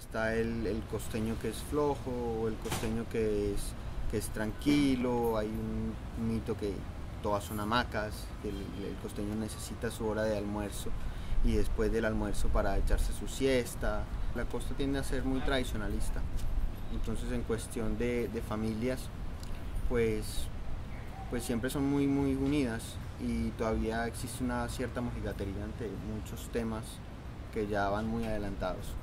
Está el, costeño que es flojo, o el costeño que es, que es tranquilo, hay un mito que todas son hamacas, que el, costeño necesita su hora de almuerzo y después del almuerzo para echarse su siesta. La costa tiende a ser muy tradicionalista, entonces en cuestión de, familias, pues, pues siempre son muy, muy unidas y todavía existe una cierta mojigatería ante muchos temas que ya van muy adelantados.